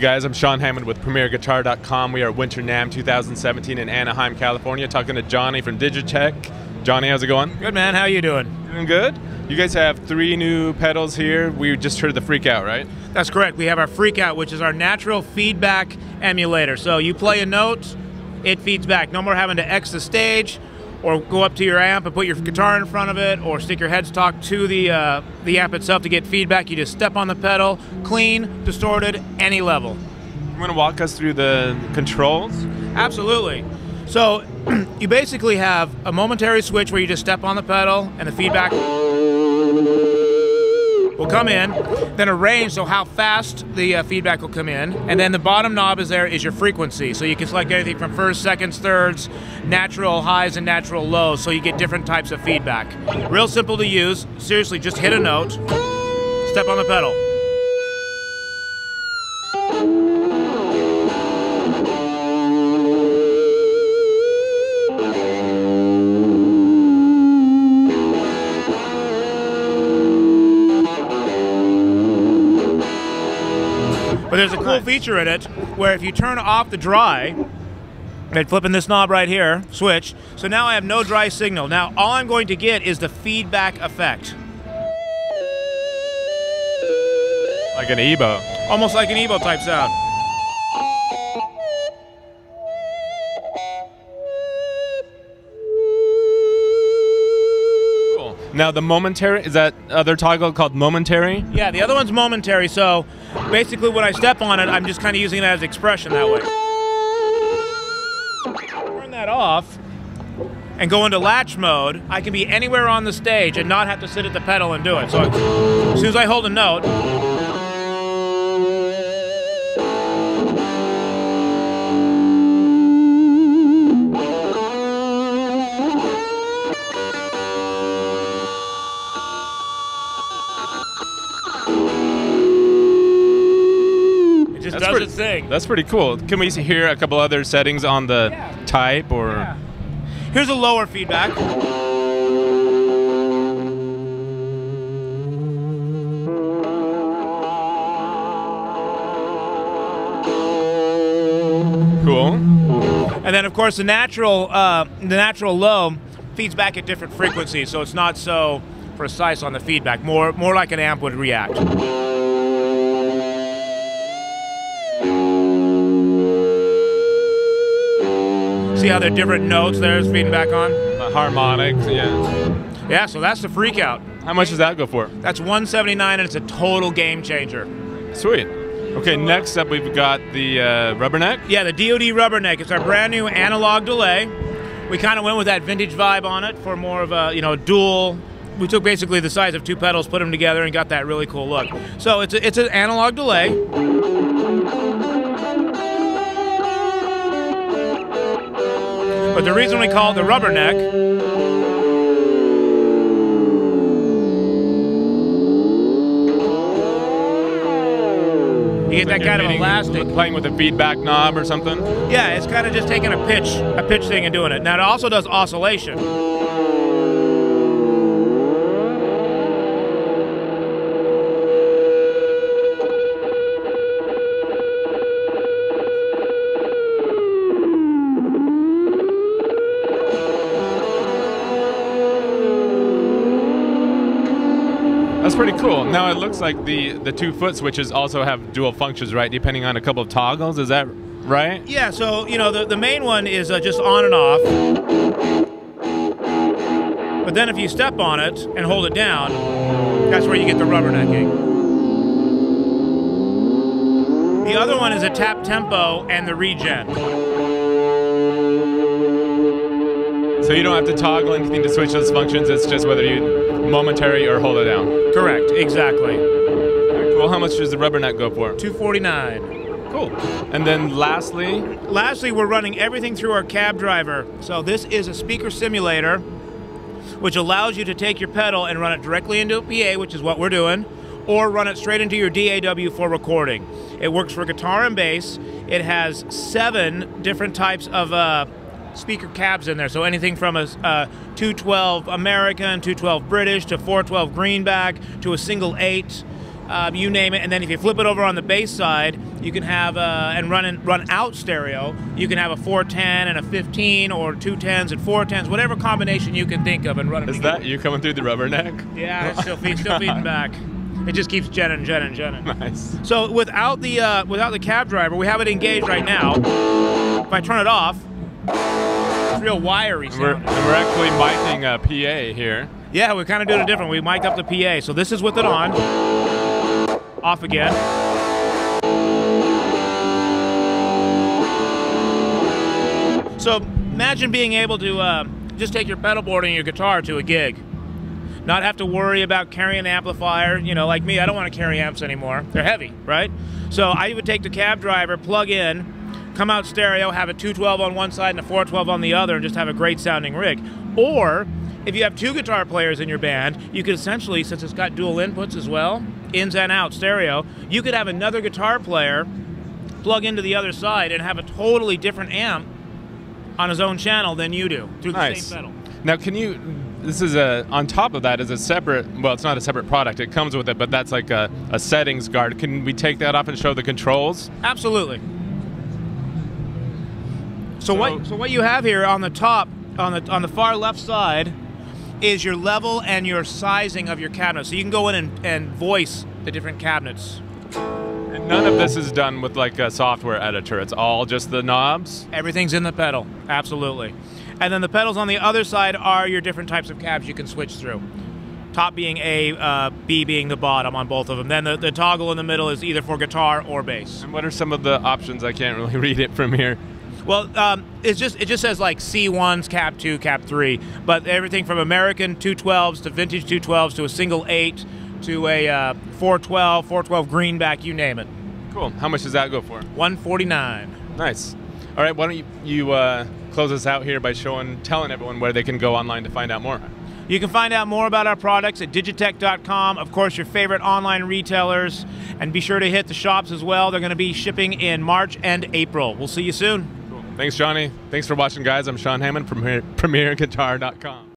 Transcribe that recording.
guys, I'm Sean Hammond with PremierGuitar.com. We are Winter NAMM 2017 in Anaheim, California, talking to Johnny from Digitech. Johnny, how's it going? Good man, how you doing? Doing good. You guys have three new pedals here. We just heard the FreqOut, right? That's correct. We have our FreqOut, which is our natural feedback emulator. So you play a note, it feeds back. No more having to X the stage or go up to your amp and put your guitar in front of it or stick your headstock to the, uh, the amp itself to get feedback. You just step on the pedal, clean, distorted, any level. You want to walk us through the controls? Absolutely. So you basically have a momentary switch where you just step on the pedal and the feedback will come in, then a range, so how fast the uh, feedback will come in, and then the bottom knob is there is your frequency. So you can select anything from first, seconds, thirds, natural highs and natural lows, so you get different types of feedback. Real simple to use. Seriously, just hit a note, step on the pedal. But there's a cool feature in it where if you turn off the dry, and flipping this knob right here, switch, so now I have no dry signal. Now all I'm going to get is the feedback effect. Like an EBow. Almost like an EBow type sound. Now the momentary, is that other toggle called momentary? Yeah, the other one's momentary, so basically when I step on it, I'm just kind of using it as expression that way. Turn that off and go into latch mode, I can be anywhere on the stage and not have to sit at the pedal and do it. So as soon as I hold a note, That's does pretty- its thing. That's pretty cool. Can we hear a couple other settings on the Yeah. type or? Yeah. Here's a lower feedback. Cool. And then, of course, the natural, uh, the natural low feeds back at different frequencies, so it's not so precise on the feedback. More, more like an amp would react. See how they're different notes there's feeding back on? The harmonics, yeah. Yeah, so that's the FreqOut. How much does that go for? That's 179 and it's a total game changer. Sweet. Okay, next up we've got the uh, rubberneck. Yeah, the DoD Rubberneck. It's our brand new analog delay. We kind of went with that vintage vibe on it for more of a you know dual. We took basically the size of two pedals, put them together, and got that really cool look. So it's a, it's an analog delay. But the reason we call it the Rubberneck You get that kind of elastic. Playing with a feedback knob or something. Yeah, it's kind of just taking a pitch, a pitch thing and doing it. Now it also does oscillation. That's pretty cool. Now it looks like the the two foot switches also have dual functions, right? Depending on a couple of toggles. Is that right? Yeah, so you know the, the main one is uh, just on and off. But then if you step on it and hold it down, that's where you get the rubbernecking. The other one is a tap tempo and the regen. So you don't have to toggle anything to switch those functions. It's just whether you momentary or hold it down. Correct, exactly. Very cool. How much does the rubberneck go for? 249. Cool. And then lastly, Lastly, we're running everything through our CabDryVR. So this is a speaker simulator, which allows you to take your pedal and run it directly into a PA, which is what we're doing, or run it straight into your DAW for recording. It works for guitar and bass. It has seven different types of uh, speaker cabs in there. So anything from a uh, 212 American, 212 British, to 412 Greenback, to a single eight. Um, you name it, and then if you flip it over on the bass side, You can have uh, and run in, run out stereo. You can have a 410 and a 15, or two 10s and 410s, whatever combination you can think of, and run it. Is together. that you coming through the rubberneck? Yeah, it's still, feed, still feeding back. It just keeps genning, genning, genning. Nice. So without the uh, without the CabDryVR, we have it engaged right now. If I turn it off, it's real wiry And we're, and we're actually miking a PA here. Yeah, we're kind of doing it different. We mic'd up the PA. So this is with it on. Off again. So imagine being able to uh, just take your pedal board and your guitar to a gig. Not have to worry about carrying an amplifier. You know, like me, I don't want to carry amps anymore. They're heavy, right? So I would take the CabDryVR, plug in, come out stereo, have a 212 on one side and a 412 on the other, and just have a great sounding rig. Or if you have two guitar players in your band, you could essentially, since it's got dual inputs as well, ins and out stereo, you could have another guitar player plug into the other side and have a totally different amp on his own channel than you do through the Nice. same pedal. Now, can you? This is a on top of that is a separate. Well, it's not a separate product. It comes with it, but that's like a, a settings guard. Can we take that off and show the controls? Absolutely. So, So- what so what you have here on the top on the on the far left side is your level and your sizing of your cabinet. So you can go in and, and voice the different cabinets. And none of this is done with like a software editor. It's all just the knobs. Everything's in the pedal. Absolutely. And then the pedals on the other side are your different types of cabs you can switch through. Top being A, uh, B being the bottom on both of them. Then the, the toggle in the middle is either for guitar or bass. And what are some of the options? I can't really read it from here. Well, um, it's just it just says like C1s, Cap 2, Cap 3, but everything from American 212s to vintage 212s to a single 8 to a uh, 412, 412 greenback, you name it. Cool. How much does that go for? 149. Nice. All right. Why don't you, you uh, close us out here by showing, telling everyone where they can go online to find out more. You can find out more about our products at digitech.com. Of course, your favorite online retailers, and be sure to hit the shops as well. They're going to be shipping in March and April. We'll see you soon. Thanks, Johnny. Thanks for watching, guys. I'm Sean Hammond from Premier- PremierGuitar.com.